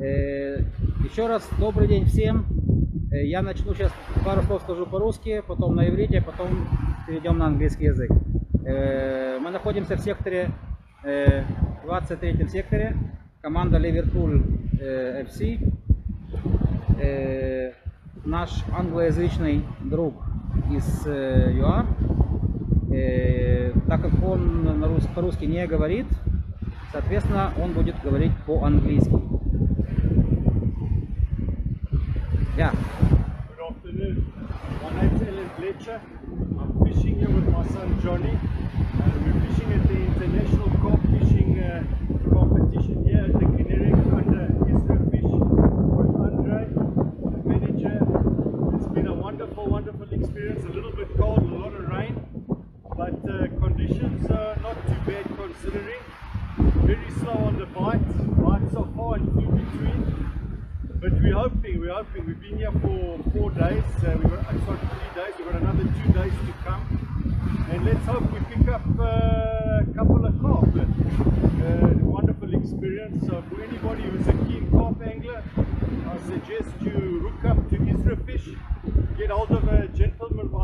Э, Еще раз добрый день всем. Э, Я начну сейчас пару слов скажу по-русски, потом на иврите, потом перейдем на английский язык. Э, Мы находимся в секторе, э, 23 секторе, команда Ливерпуль FC. Наш англоязычный друг из ЮАР, так как он по-русски не говорит, соответственно, он будет говорить по-английски. Yeah. Good afternoon. My name's Ellen Fletcher. I'm fishing here with my son Johnny. Uh, we're fishing at the International Carp Fishing uh, Competition here at the Generic under Isra Fish with Andre, the manager. It's been a wonderful, wonderful experience. A little bit cold, a lot of rain, but uh, conditions are not too bad considering. Very slow on the bite, bite so far and few between. But we're hoping, we're hoping. We've been here for four days. Uh, we got, uh, sorry, three days. We've got another two days to come. And let's hope we pick up uh, a couple of carp. Uh, wonderful experience. So for anybody who's a keen carp angler, I suggest you hook up to IsraFish. Get hold of a gentleman by